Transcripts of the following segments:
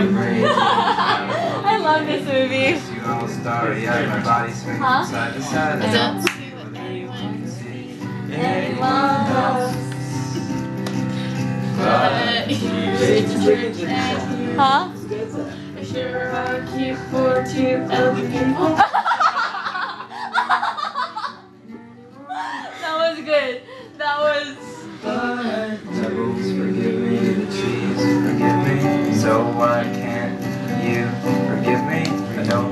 I love this movie. You all star, yeah, my body swinging Huh? side to side. I I don't don't see what anyone can see. Anyone else? But you should and Huh? you sure are cute for two people. that was good. That was.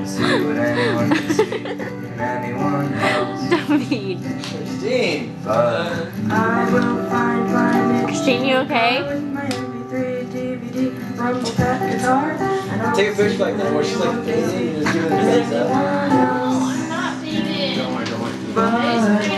See what anyone can see in anyone else. David. Christine. But I will find my Christine, you okay? with my MP3 DVD, rumble that guitar, and I'll Take a picture like that where she's like painting and just giving the thumbs up. No, I'm not painted. Don't worry, don't worry.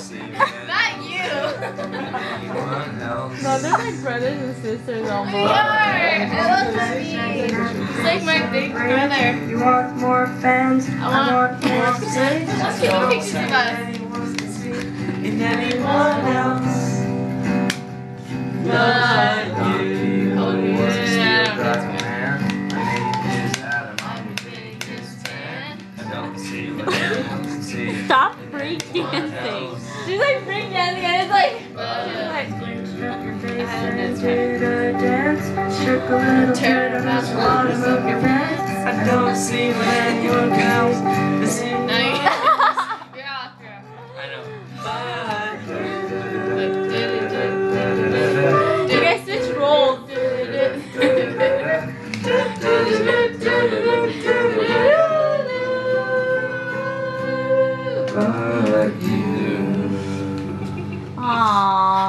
No, they're like brothers and sisters almost. We are. I love to It's like my big brother. You want more fans? I want, more fans. Let's take pictures of us. In anyone else. Not you. Oh, yeah. That's. Stop breakdancing. She's like breakdancing and it's like, she's like a little of your pants. I don't see when your comes. This night. yeah, yeah. I know. You guys switch. Aww.